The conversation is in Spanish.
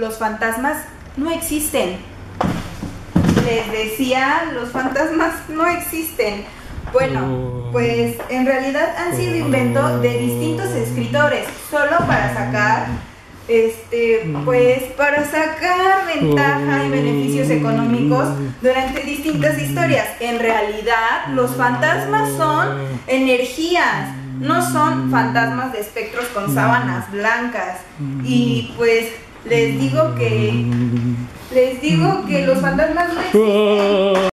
los fantasmas no existen. Les decía, los fantasmas no existen. Bueno, pues en realidad han sido invento de distintos escritores, solo para sacar, este, pues para sacar ventaja y beneficios económicos durante distintas historias. En realidad, los fantasmas son energías, no son fantasmas de espectros con sábanas blancas. Y pues les digo que les digo que los fantasmas no existen.